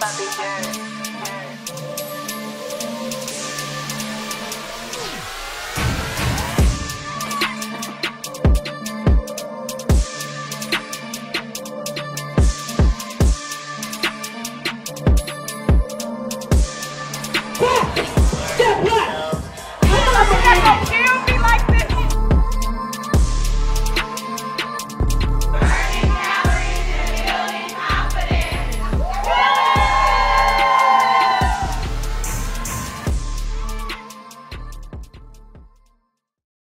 Papi J.